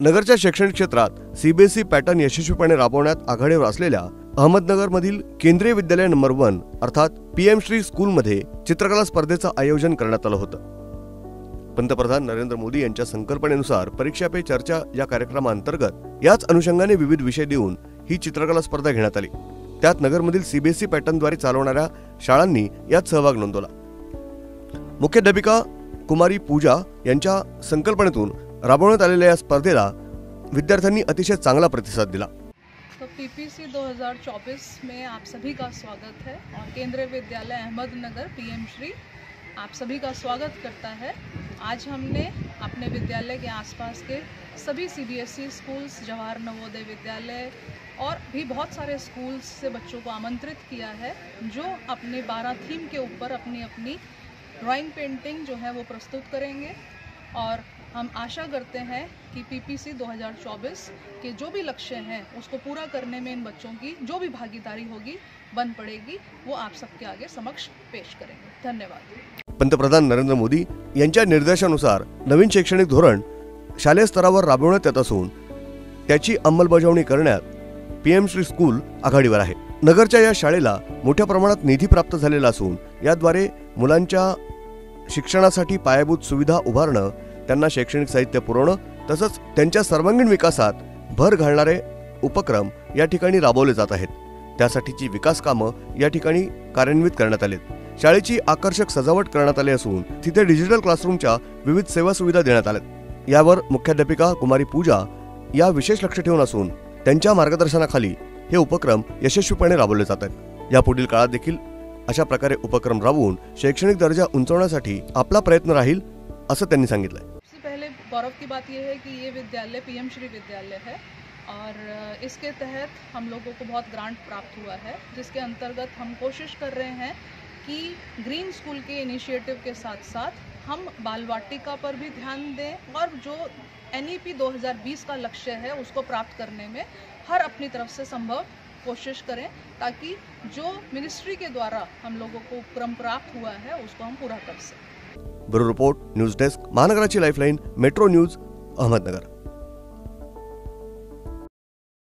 नगरच्या शैक्षणिक क्षेत्रात सीबीएसई पॅटर्न यशस्वीपणे राबवण्यात आघाडीवर असलेल्या अहमदनगरमधील केंद्रीय विद्यालय नंबर वन अर्थात पी एम श्री स्कूलमध्ये चित्रकला स्पर्धेचं आयोजन करण्यात आलं होतं. पंतप्रधान नरेंद्र मोदी यांच्या संकल्पनेनुसार परीक्षा पे चर्चा या कार्यक्रमाअंतर्गत याच अनुषंगाने विविध विषय देऊन ही चित्रकला स्पर्धा घेण्यात आली. त्यात नगरमधील सीबीएसई पॅटर्नद्वारे चालवणाऱ्या शाळांनी यात सहभाग नोंदवला. मुख्याध्यापिका कुमारी पूजा यांच्या संकल्पनेतून राबवण्यात आलेल्या या अतिशय चांगला प्रतिसाद दिला. तो पीपीसी 2024 में आप सभी का स्वागत है और केंद्रीय विद्यालय अहमदनगर पीएम श्री आप सभी का स्वागत करता है। आज हमने अपने विद्यालय के आसपास के सभी सीबीएसई स्कूल्स जवाहर नवोदय विद्यालय और भी बहुत सारे स्कूल्स से बच्चों को आमंत्रित किया है, जो अपने 12 थीम के ऊपर अपनी अपनी ड्राइंग पेंटिंग जो है वो प्रस्तुत करेंगे। और हम आशा करते हैं कि पीपीसी 2024 के जो भी लक्ष्य हैं, उसको पूरा करने में इन बच्चों की जो भी भागीदारी होगी, बन पड़ेगी, वो आप सबके आगे समक्ष पेश करेंगे। धन्यवाद। पंतप्रधान नरेंद्र मोदी यांच्या निर्देशानुसार नवीन शैक्षणिक धोरण शालेय स्तरावर राबवण्यात येत असून, त्याची अंमलबजावणी करण्यात पी स्कूल आघाडीवर आहे. नगरच्या या शाळेला मोठ्या प्रमाणात निधी प्राप्त झालेला असून, याद्वारे मुलांच्या शिक्षणासाठी पायाभूत सुविधा उभारणं त्यांना शैक्षणिक साहित्य पुरवणं तसंच त्यांच्या सर्वांगीण विकासात भर घालणारे उपक्रम या ठिकाणी राबवले जात आहेत. त्यासाठीची विकास कामं या ठिकाणी कार्यान्वित करण्यात आलेत. शाळेची आकर्षक सजावट करण्यात आली असून तिथे डिजिटल क्लासरूमच्या विविध सेवा सुविधा देण्यात आल्यात. यावर मुख्याध्यापिका कुमारी पूजा या विशेष लक्ष ठेवून असून त्यांच्या मार्गदर्शनाखाली हे उपक्रम यशस्वीपणे राबवले जात आहेत. यापुढील काळात देखील अशा प्रकारे उपक्रम राबवून शैक्षणिक दर्जा उंचावण्यासाठी आपला प्रयत्न राहील, असं त्यांनी सांगितलंय. सबसे पहले गौरव की बात यह है कि ये विद्यालय पीएम श्री विद्यालय है और इसके तहत हम लोगों को बहुत ग्रांट प्राप्त हुआ है, जिसके अंतर्गत हम कोशिश कर रहे हैं कि ग्रीन स्कूल के इनिशिएटिव के साथ साथ हम बाल वाटिका पर भी ध्यान दें और जो एन 2020 का लक्ष्य है उसको प्राप्त करने में हर अपनी तरफ़ से संभव कोशिश करें ताकि जो मिनिस्ट्री के द्वारा हम लोगों को उपक्रम प्राप्त हुआ है, उसको हम पूरा कर सकें। ब्यूरो रिपोर्ट, न्यूज़ डेस्क, महानगराची लाईफलाईन मेट्रो न्यूज़, अहमदनगर।